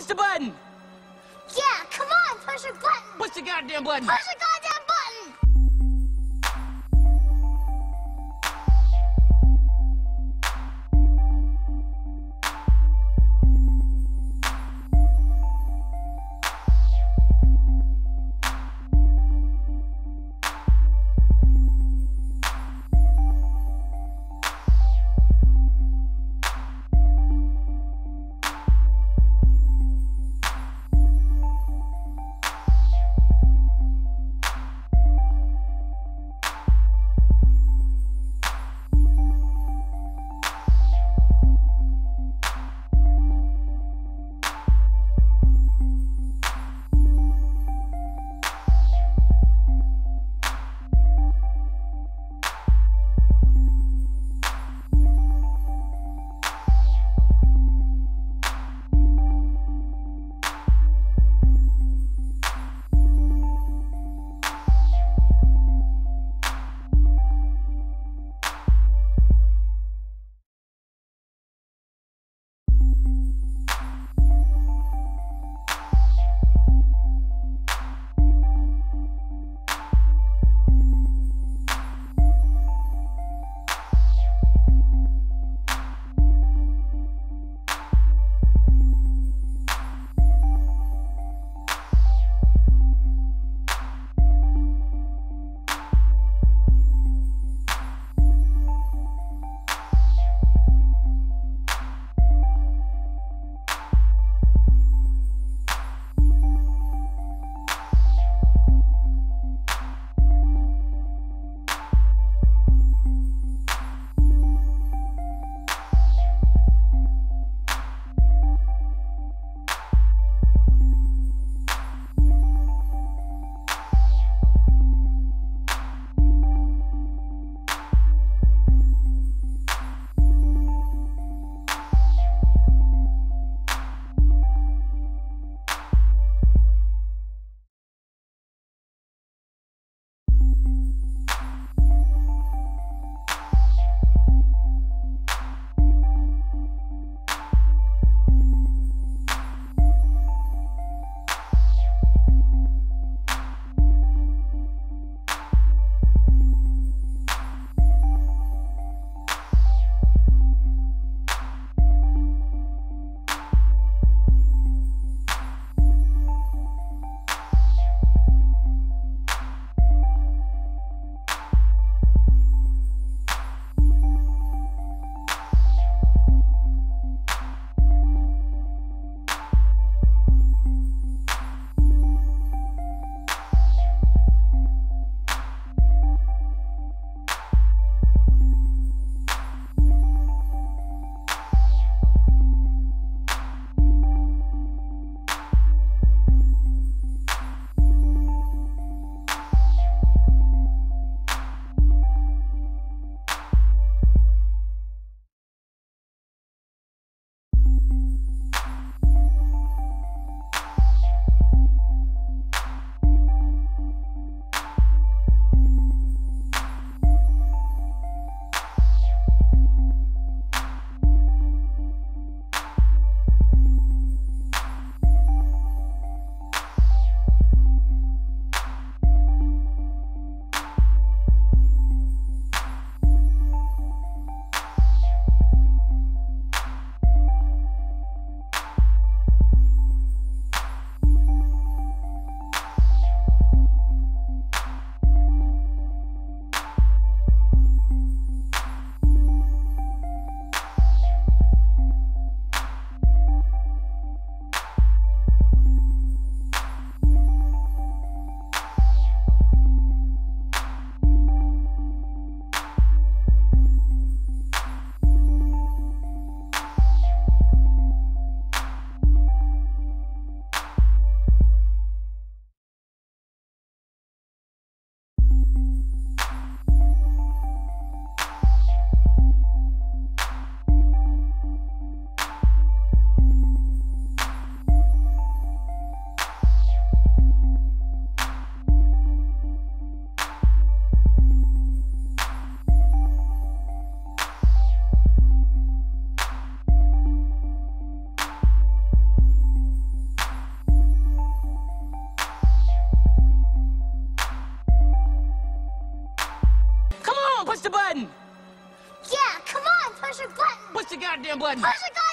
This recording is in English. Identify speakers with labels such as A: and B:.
A: Push the button!
B: Yeah, come on, push your button!
A: Push the goddamn button!
B: Push the goddamn
A: push the button.
B: Yeah, come on, push your button.
A: Push the goddamn button.
B: Push the goddamn